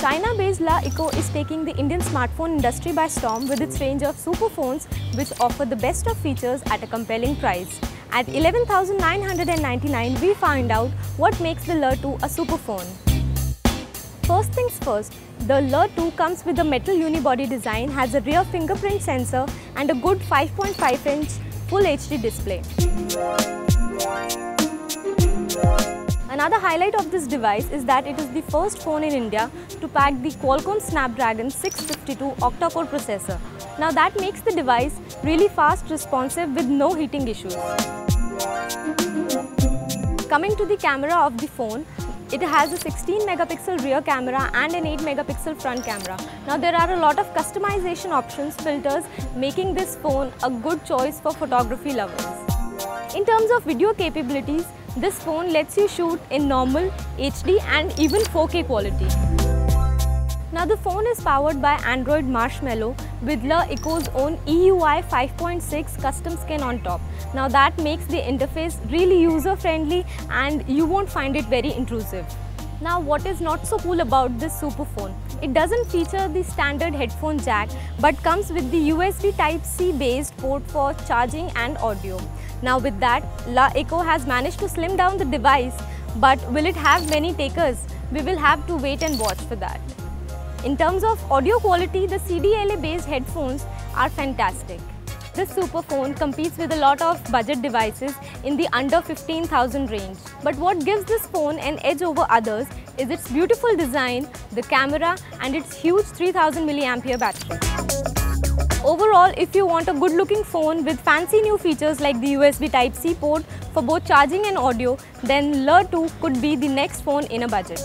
China-based LeEco is taking the Indian smartphone industry by storm with its range of super phones which offer the best of features at a compelling price. At 11,999 we find out what makes the Le 2 a super phone. First things first, the Le 2 comes with a metal unibody design, has a rear fingerprint sensor and a good 5.5 inch Full HD display. Another highlight of this device is that it is the first phone in India to pack the Qualcomm Snapdragon 652 octa-core processor. Now that makes the device really fast responsive with no heating issues. Coming to the camera of the phone, it has a 16 megapixel rear camera and an 8 megapixel front camera. Now there are a lot of customization options, filters, making this phone a good choice for photography lovers. In terms of video capabilities, this phone lets you shoot in normal, HD and even 4K quality. Now the phone is powered by Android Marshmallow with LeEco's own EUI 5.6 custom skin on top. Now that makes the interface really user friendly and you won't find it very intrusive. Now what is not so cool about this super phone? It doesn't feature the standard headphone jack but comes with the USB Type-C based port for charging and audio. Now with that, LeEco has managed to slim down the device but will it have many takers? We will have to wait and watch for that. In terms of audio quality, the CDLA based headphones are fantastic. This super phone competes with a lot of budget devices in the under 15,000 range. But what gives this phone an edge over others is its beautiful design, the camera and its huge 3000 mAh battery. Overall, if you want a good looking phone with fancy new features like the USB Type-C port for both charging and audio, then Le 2 could be the next phone in a budget.